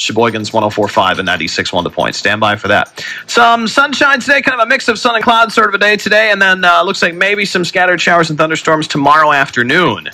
Sheboygan's 104.5 and 96.1 The Point. Stand by for that. Some sunshine today, kind of a mix of sun and clouds sort of a day today, and then uh, looks like maybe some scattered showers and thunderstorms tomorrow afternoon.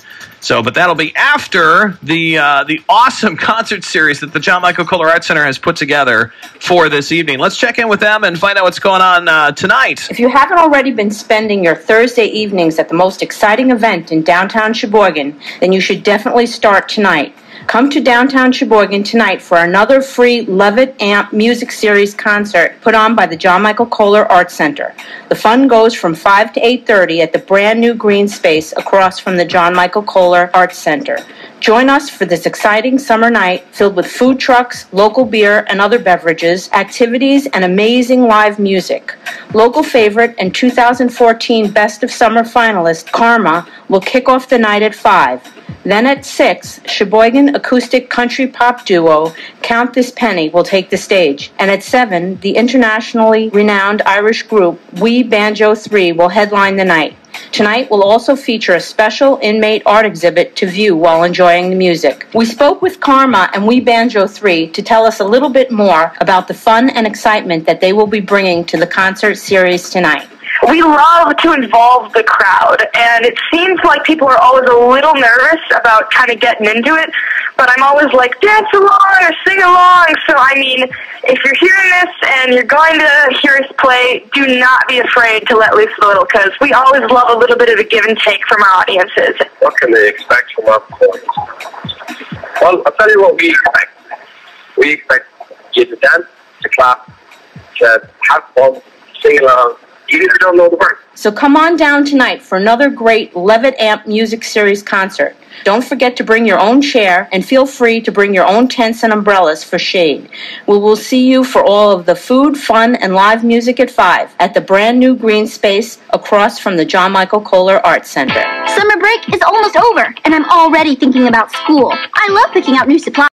So, but that'll be after the uh, the awesome concert series that the John Michael Kohler Arts Center has put together for this evening. Let's check in with them and find out what's going on uh, tonight. If you haven't already been spending your Thursday evenings at the most exciting event in downtown Sheboygan, then you should definitely start tonight. Come to downtown Sheboygan tonight for another free Levitt Amp Music Series concert put on by the John Michael Kohler Arts Center. The fun goes from 5 to 8.30 at the brand new green space across from the John Michael Kohler Art Center. Join us for this exciting summer night filled with food trucks, local beer and other beverages, activities, and amazing live music. Local favorite and 2014 Best of Summer finalist Karmah will kick off the night at 5. Then at 6, Sheboygan acoustic country pop duo Count This Penny will take the stage. And at 7, the internationally renowned Irish group We Banjo 3 will headline the night. Tonight will also feature a special inmate art exhibit to view while enjoying the music. We spoke with Karmah and We Banjo 3 to tell us a little bit more about the fun and excitement that they will be bringing to the concert series tonight we love to involve the crowd, and it seems like people are always a little nervous about kind of getting into it, but I'm always like, dance along or sing along. So, I mean, if you're hearing this and you're going to hear us play, do not be afraid to let loose a little, because we always love a little bit of a give and take from our audiences. What can they expect from our performance? Well, I'll tell you what we expect. We expect you to dance, to clap, to have fun, sing along, even if you don't know the words. So come on down tonight for another great Levitt Amp Music Series concert. Don't forget to bring your own chair and feel free to bring your own tents and umbrellas for shade. We will see you for all of the food, fun, and live music at 5 at the brand new green space across from the John Michael Kohler Arts Center. Summer break is almost over, and I'm already thinking about school. I love picking out new supplies.